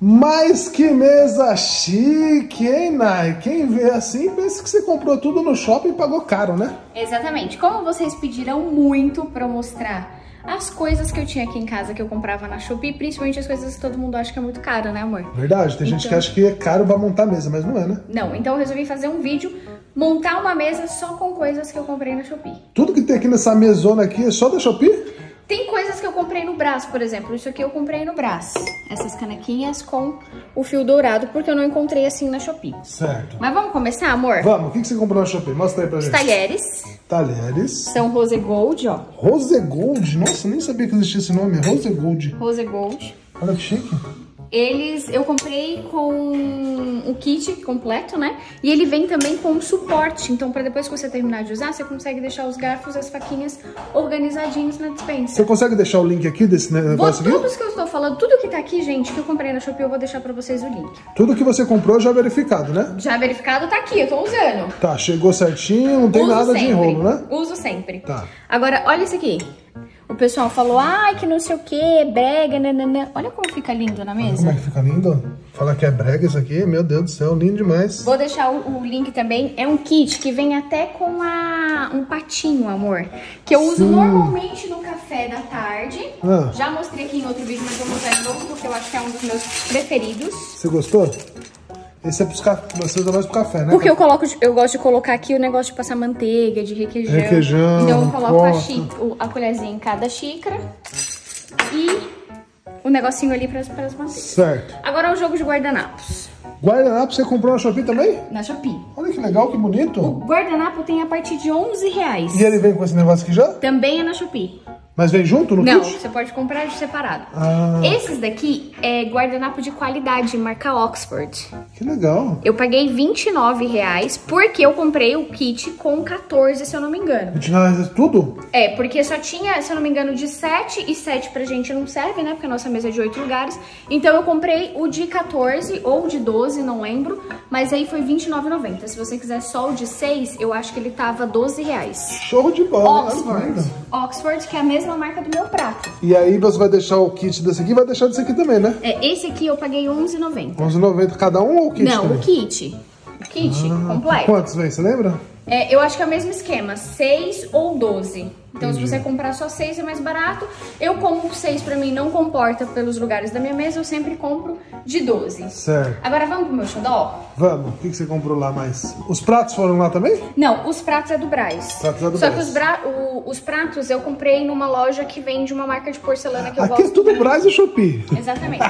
Mas que mesa chique, hein, Nai? Quem vê assim pensa que você comprou tudo no shopping e pagou caro, né? Exatamente. Como vocês pediram muito pra eu mostrar as coisas que eu tinha aqui em casa que eu comprava na Shopee, principalmente as coisas que todo mundo acha que é muito caro, né, amor? Verdade, tem gente que Então. acha que é caro pra montar a mesa, mas não é, né? Não, então eu resolvi fazer um vídeo, montar uma mesa só com coisas que eu comprei na Shopee. Tudo que tem aqui nessa mesona aqui é só da Shopee? Braço, por exemplo. Isso aqui eu comprei no braço. Essas canequinhas com o fio dourado, porque eu não encontrei assim na Shopee. Certo. Mas vamos começar, amor? Vamos, o que que você comprou na Shopee? Mostra aí pra Os gente. talheres Talheres. são Rose Gold, ó. Rose Gold. Nossa, nem sabia que existia esse nome. Rose Gold. Rose Gold. Olha que chique. Eles, eu comprei com o kit completo, né? E ele vem também com um suporte. Então, pra depois que você terminar de usar, você consegue deixar os garfos e as faquinhas organizadinhos na dispensa. Você consegue deixar o link aqui desse Vou, negócio aqui? todos que eu estou falando, tudo que tá aqui, gente, que eu comprei na Shopee, eu vou deixar pra vocês o link. Tudo que você comprou já verificado, né? Já verificado, tá aqui, eu tô usando. Tá, chegou certinho, não tem Uso nada de sempre. enrolo, né? Uso sempre. Tá. Agora, olha isso aqui. O pessoal falou, ai, que não sei o que, brega, nananã. Olha como fica lindo na Como é mesa. que fica lindo? Fala que é brega isso aqui, meu Deus do céu, lindo demais. Vou deixar o, o link também. É um kit que vem até com a, um patinho, amor. Que eu uso Sim. normalmente no café da tarde. Ah. Já mostrei aqui em outro vídeo, mas vou mostrar de novo porque eu acho que é um dos meus preferidos. Você gostou? Esse é pros ca... você usa mais pro café, né? Porque eu coloco, eu gosto de colocar aqui o negócio de passar manteiga, de requeijão. Requeijão, Então eu coloco a, xí- o- a colherzinha em cada xícara e o negocinho ali para as manteigas. Certo. Agora é o jogo de guardanapos. Guardanapo você comprou na Shopee também? Na Shopee. Olha que legal, que O bonito. guardanapo tem a partir de 11 reais. E ele vem com esse negócio aqui já? Também é na Shopee. Mas vem junto no Não, kit? você pode comprar separado. Ah. Esses daqui é guardanapo de qualidade, marca Oxford. Que legal. Eu paguei 29 reais porque eu comprei o kit com 14, se eu não me engano. 29 é tudo? É, porque só tinha, se eu não me engano, de 7 e 7 pra gente não serve, né? Porque a nossa mesa é de 8 lugares. Então eu comprei o de 14 ou de 12, não lembro. Mas aí foi R$29,90. Se você quiser só o de 6, eu acho que ele tava 12 reais. Show de bola. Oxford. Oxford, que é a mesma marca do meu prato. E aí você vai deixar o kit desse aqui e vai deixar desse aqui também, né? É, esse aqui eu paguei R$11,90. 11,90 cada um ou o kit Não, também? o kit. O kit completo. Quantos vem, você lembra? É, eu acho que é o mesmo esquema, 6 ou 12. Então, se você comprar só 6 é mais barato. Eu compro 6 pra mim, não comporta pelos lugares da minha mesa, eu sempre compro de 12. Certo. Agora vamos pro meu xodó? Vamos, o que, que você comprou lá mais? Os pratos foram lá também? Não, os pratos é do Braz. Pratos é do Só Brás. que os, o- os pratos eu comprei numa loja que vende uma marca de porcelana que eu Aqui gosto. é tudo Braz e Shopee. Exatamente.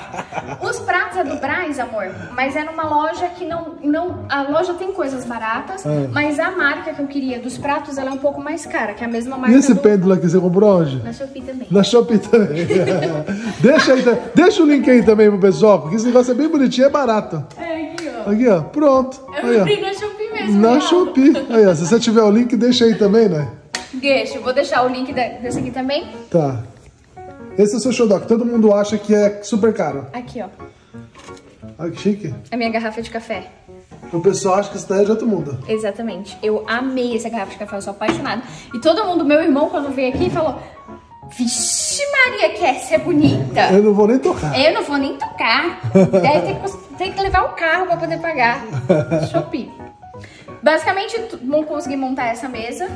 Os pratos é do Braz, amor, mas é numa loja que não. não a loja tem coisas baratas, É. mas a marca que eu queria dos pratos ela é um pouco mais cara, que é a mesma marca E esse pêndulo aqui você comprou onde? na Shopee também. Na Shopee também. deixa, aí, deixa o link aí também pro pessoal, porque esse negócio é bem bonitinho e é barato. É aqui, ó. Aqui, ó, pronto. Eu Aí, ó. comprei na Shopee mesmo. Na. Shopee. Aí, ó, se você tiver o link, deixa aí também, né? Deixa, vou deixar o link desse aqui também. Tá. Esse é o seu xodó, que todo mundo acha que é super caro. Aqui, ó. Olha que chique. A minha garrafa de café. O pessoal acha que isso daí é de outro mundo. Exatamente. Eu amei essa garrafa de café, eu sou apaixonada. E todo mundo, meu irmão, quando veio aqui, falou: Vixe, Maria, que essa é bonita. Eu não vou nem tocar. Eu não vou nem tocar. Deve ter que, ter que levar o carro pra poder pagar. Shopee. Basicamente, vamos conseguir montar essa mesa.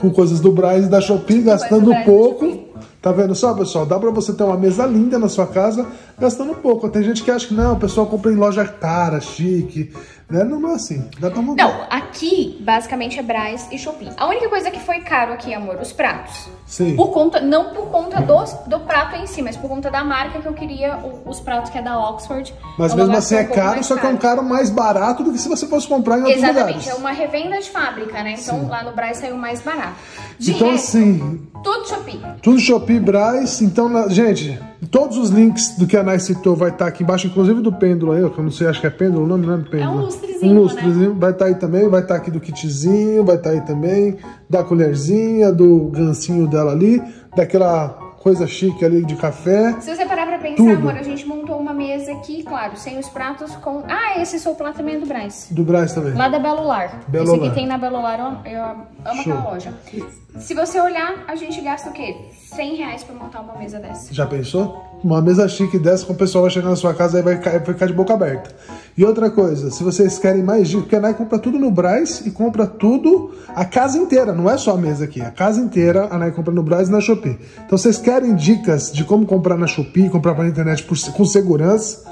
Com coisas do Braz e da Shopee, gastando e pouco. Tá vendo só, pessoal? Dá pra você ter uma mesa linda na sua casa, gastando pouco. Tem gente que acha que não, o pessoal compra em loja cara, chique. Né? Não é assim. Dá pra montar. Não, aqui basicamente é Braz e Shopee. A única coisa que foi caro aqui, amor, os pratos. Sim. Por conta, não por conta dos, do prato em si, mas por conta da marca que eu queria, os pratos que é da Oxford. Mas É mesmo assim é um caro, só que é um caro mais barato do que se você fosse comprar em outros Exatamente, lugares. é uma revenda de fábrica, né? Então lá no Braz saiu mais barato. De Então, resto, assim, tudo Shopee. tudo Shopee, Braz. Então, na- gente, todos os links do que a Nai citou vai estar aqui embaixo, inclusive do pêndulo aí, que eu não sei, acho que é pêndulo, o nome não é pêndulo. É um lustrezinho, Um lustrezinho, vai estar aí também, vai estar aqui do kitzinho, vai estar aí também, da colherzinha, do gancinho dela ali, daquela coisa chique ali de café. Se você parar pra pensar, Tudo. amor, a gente montou uma mesa aqui, claro, sem os pratos com... Ah, esse soplá também é do Braz. Do Braz também. Lá da Belolar. Belo Esse aqui tem na Belolar, eu, eu amo Show. aquela loja. Se você olhar, a gente gasta o quê? 100 reais pra montar uma mesa dessa. Já pensou? uma mesa chique dessa, quando o pessoal vai chegar na sua casa, vai, vai ficar de boca aberta. E outra coisa, se vocês querem mais dicas, porque a Nai compra tudo no Braz e compra tudo, a casa inteira, não é só a mesa aqui, a casa inteira a Nai compra no Braz e na Shopee. Então vocês querem dicas de como comprar na Shopee, comprar pela internet por, com segurança,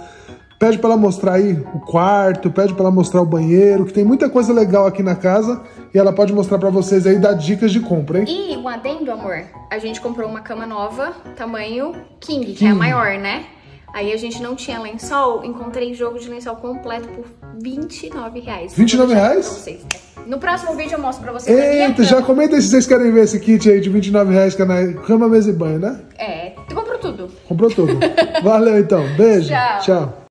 pede para ela mostrar aí o quarto, pede para ela mostrar o banheiro, que tem muita coisa legal aqui na casa e ela pode mostrar para vocês aí dar dicas de compra, hein? E um adendo, amor, a gente comprou uma cama nova, tamanho king, que é a maior, né? Aí a gente não tinha lençol, encontrei jogo de lençol completo por 29 reais. 29 Vou deixar reais? pra vocês. No próximo vídeo eu mostro pra vocês Eita, já comenta aí se vocês querem ver esse kit aí de 29 reais que é na cama, mesa e banho, né? É, tu comprou tudo. Comprou tudo. Valeu então, beijo, Tchau. tchau.